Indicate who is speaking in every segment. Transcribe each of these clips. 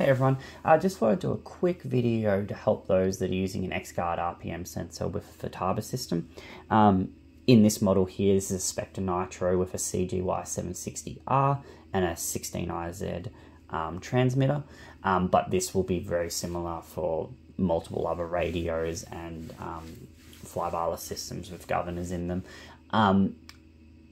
Speaker 1: Hey everyone, I uh, just thought to do a quick video to help those that are using an XGuard RPM sensor with a Futaba system. Um, in this model here, this is a Spectre Nitro with a CGY760R and a 16IZ um, transmitter, um, but this will be very similar for multiple other radios and um, flybarless systems with governors in them. Um,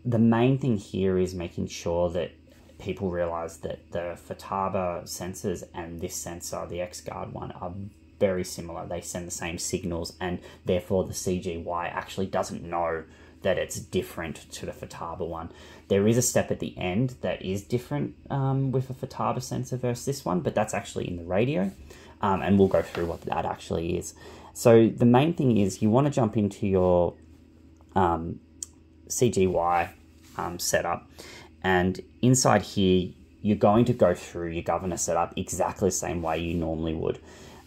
Speaker 1: the main thing here is making sure that people realize that the Futaba sensors and this sensor, the XGuard one, are very similar. They send the same signals, and therefore the CGY actually doesn't know that it's different to the Futaba one. There is a step at the end that is different um, with a Futaba sensor versus this one, but that's actually in the radio, um, and we'll go through what that actually is. So the main thing is you want to jump into your um, CGY um, setup and inside here, you're going to go through your governor setup exactly the same way you normally would.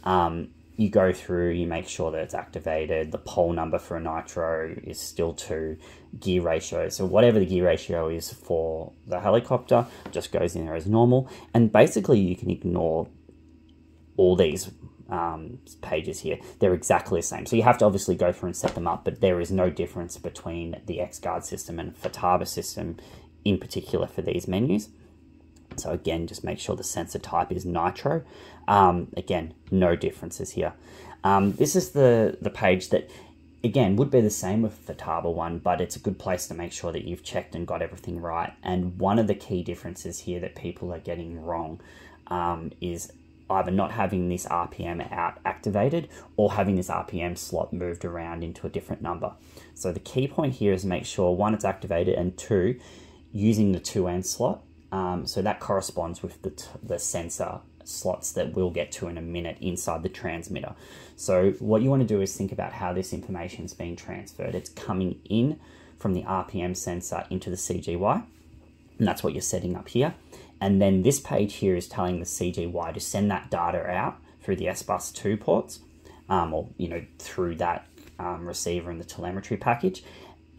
Speaker 1: Um, you go through, you make sure that it's activated. The pole number for a nitro is still two. Gear ratio, so whatever the gear ratio is for the helicopter, just goes in there as normal. And basically, you can ignore all these um, pages here. They're exactly the same. So you have to obviously go through and set them up, but there is no difference between the XGuard system and Futaba system in particular for these menus. So again, just make sure the sensor type is Nitro. Um, again, no differences here. Um, this is the, the page that, again, would be the same with the Futaba one, but it's a good place to make sure that you've checked and got everything right. And one of the key differences here that people are getting wrong um, is either not having this RPM out activated or having this RPM slot moved around into a different number. So the key point here is make sure one, it's activated, and two, using the 2N slot. Um, so that corresponds with the, the sensor slots that we'll get to in a minute inside the transmitter. So what you want to do is think about how this information is being transferred. It's coming in from the RPM sensor into the CGY, and that's what you're setting up here. And then this page here is telling the CGY to send that data out through the SBus 2 ports, um, or you know through that um, receiver in the telemetry package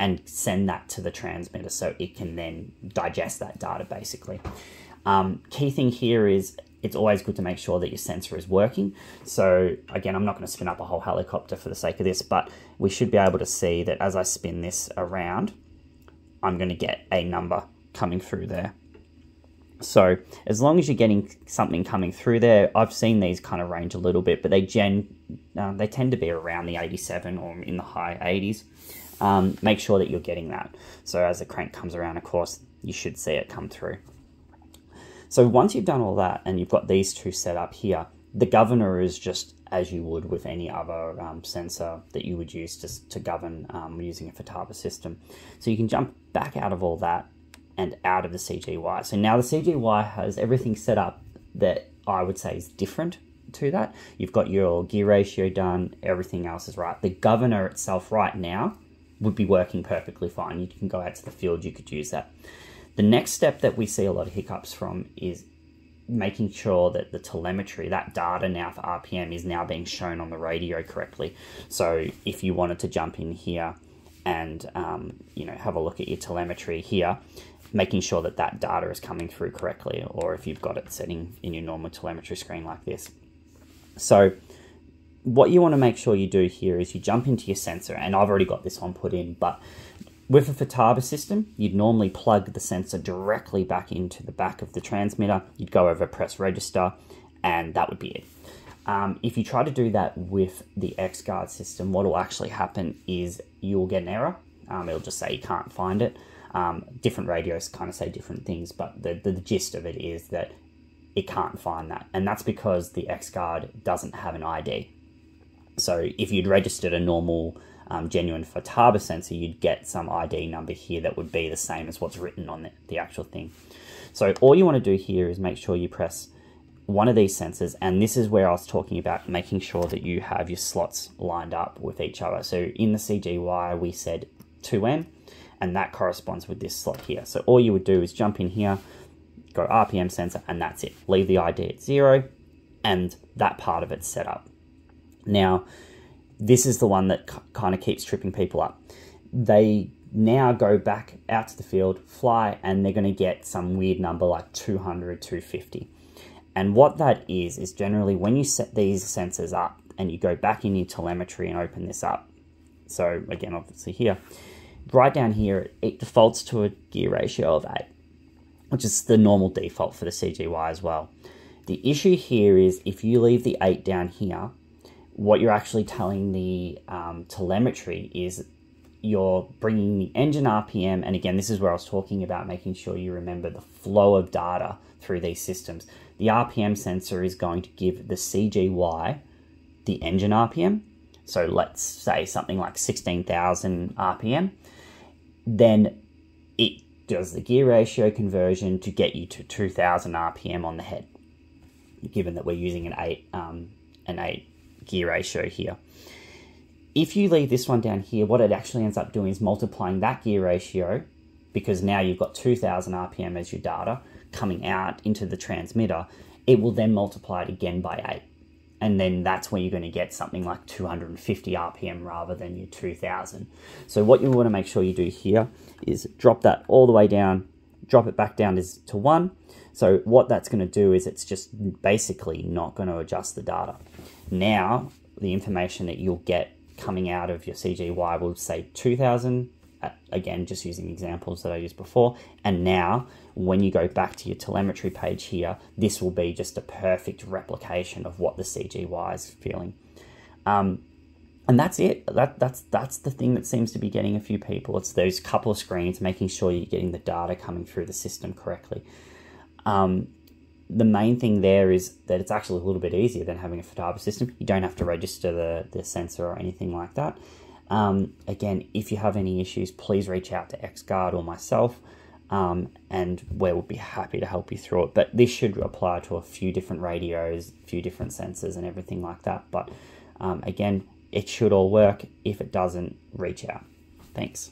Speaker 1: and send that to the transmitter so it can then digest that data basically. Um, key thing here is it's always good to make sure that your sensor is working. So again, I'm not going to spin up a whole helicopter for the sake of this, but we should be able to see that as I spin this around, I'm going to get a number coming through there. So as long as you're getting something coming through there, I've seen these kind of range a little bit, but they gen uh, they tend to be around the 87 or in the high 80s um, make sure that you're getting that. So as the crank comes around, of course, you should see it come through. So once you've done all that and you've got these two set up here, the governor is just as you would with any other um, sensor that you would use to, to govern um, using a Futaba system. So you can jump back out of all that and out of the CGY. So now the CGY has everything set up that I would say is different to that. You've got your gear ratio done, everything else is right. The governor itself right now would be working perfectly fine. You can go out to the field, you could use that. The next step that we see a lot of hiccups from is making sure that the telemetry, that data now for RPM is now being shown on the radio correctly. So if you wanted to jump in here and um, you know have a look at your telemetry here, making sure that that data is coming through correctly, or if you've got it setting in your normal telemetry screen like this. So what you want to make sure you do here is you jump into your sensor, and I've already got this one put in, but with a Futaba system, you'd normally plug the sensor directly back into the back of the transmitter. You'd go over press register, and that would be it. Um, if you try to do that with the XGuard system, what will actually happen is you'll get an error. Um, it'll just say you can't find it. Um, different radios kind of say different things, but the, the, the gist of it is that it can't find that. And that's because the XGuard doesn't have an ID. So if you'd registered a normal um, genuine Futaba sensor, you'd get some ID number here that would be the same as what's written on the, the actual thing. So all you want to do here is make sure you press one of these sensors, and this is where I was talking about making sure that you have your slots lined up with each other. So in the CGY, we said 2N, and that corresponds with this slot here. So all you would do is jump in here, go RPM sensor, and that's it. Leave the ID at zero, and that part of it's set up. Now, this is the one that kind of keeps tripping people up. They now go back out to the field, fly, and they're going to get some weird number like 200, 250. And what that is, is generally when you set these sensors up and you go back in your telemetry and open this up. So again, obviously here, right down here, it defaults to a gear ratio of 8, which is the normal default for the CGY as well. The issue here is if you leave the 8 down here, what you're actually telling the um, telemetry is you're bringing the engine RPM, and again, this is where I was talking about making sure you remember the flow of data through these systems. The RPM sensor is going to give the CGY the engine RPM, so let's say something like 16,000 RPM, then it does the gear ratio conversion to get you to 2,000 RPM on the head, given that we're using an 8, um, an 8 gear ratio here. If you leave this one down here, what it actually ends up doing is multiplying that gear ratio because now you've got 2000 RPM as your data coming out into the transmitter. It will then multiply it again by 8. And then that's where you're going to get something like 250 RPM rather than your 2000. So what you want to make sure you do here is drop that all the way down, drop it back down is to 1. So what that's going to do is it's just basically not going to adjust the data. Now, the information that you'll get coming out of your CGY will say 2000, uh, again, just using examples that I used before. And now, when you go back to your telemetry page here, this will be just a perfect replication of what the CGY is feeling. Um, and that's it. That that's that's the thing that seems to be getting a few people. It's those couple of screens, making sure you're getting the data coming through the system correctly. Um, the main thing there is that it's actually a little bit easier than having a Futaba system. You don't have to register the, the sensor or anything like that. Um, again, if you have any issues, please reach out to XGuard or myself, um, and we will be happy to help you through it. But this should apply to a few different radios, a few different sensors, and everything like that. But um, again, it should all work. If it doesn't, reach out. Thanks.